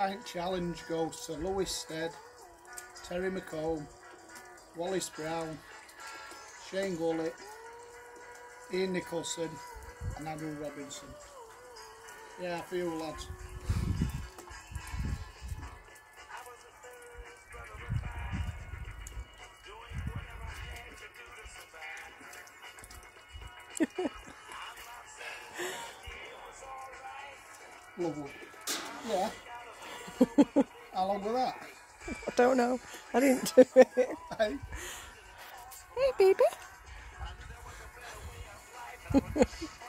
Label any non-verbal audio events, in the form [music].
pint challenge goes to Lewis Stead, Terry McComb, Wallace Brown, Shane Gullett, Ian Nicholson and Andrew Robinson. Yeah, for you lads. [laughs] Lovely. Yeah. [laughs] How long was that? I don't know. I didn't do it. Hey? Hey, baby. [laughs]